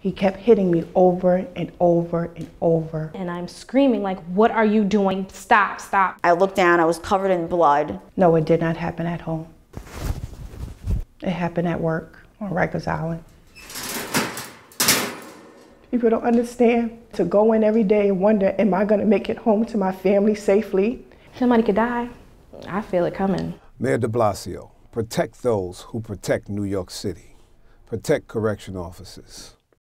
He kept hitting me over and over and over. And I'm screaming, like, what are you doing? Stop, stop. I looked down, I was covered in blood. No, it did not happen at home. It happened at work on Rikers Island. People don't understand to go in every day and wonder, am I going to make it home to my family safely? Somebody could die. I feel it coming. Mayor de Blasio, protect those who protect New York City. Protect correction officers.